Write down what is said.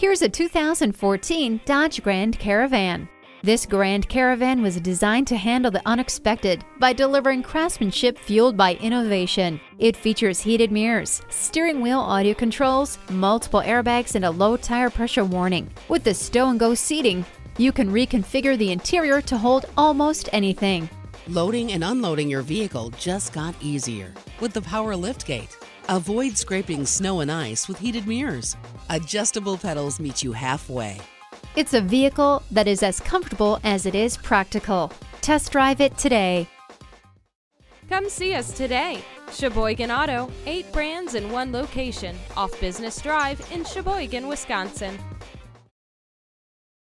Here's a 2014 Dodge Grand Caravan. This Grand Caravan was designed to handle the unexpected by delivering craftsmanship fueled by innovation. It features heated mirrors, steering wheel audio controls, multiple airbags, and a low tire pressure warning. With the stow and go seating, you can reconfigure the interior to hold almost anything. Loading and unloading your vehicle just got easier with the power liftgate. Avoid scraping snow and ice with heated mirrors. Adjustable pedals meet you halfway. It's a vehicle that is as comfortable as it is practical. Test drive it today. Come see us today. Sheboygan Auto, eight brands in one location, off Business Drive in Sheboygan, Wisconsin.